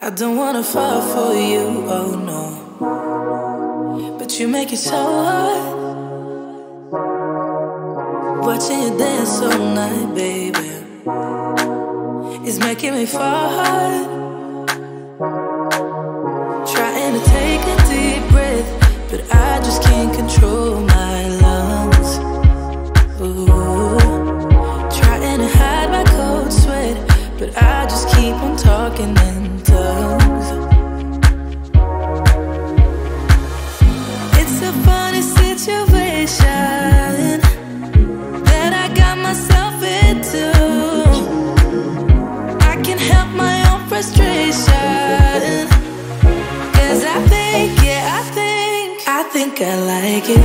I don't wanna fall for you, oh no. But you make it so hard. Watching you dance all night, baby, is making me fall hard. Trying to take a deep just keep on talking in tongues. It's a funny situation that I got myself into. I can help my own frustration. Cause I think, yeah, I think, I think I like it.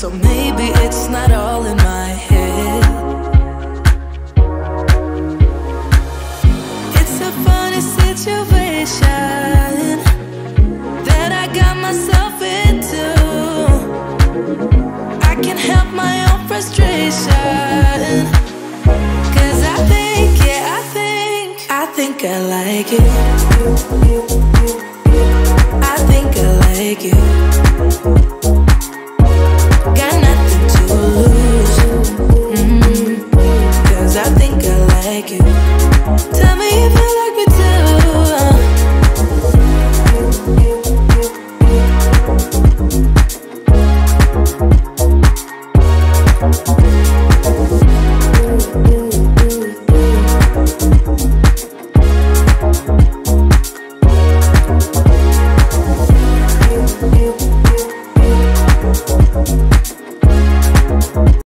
so maybe it's not all in my head. It's a funny situation that I got myself into. I can help my own frustration. Cause I think, yeah, I think, I think I like it. I think I like it.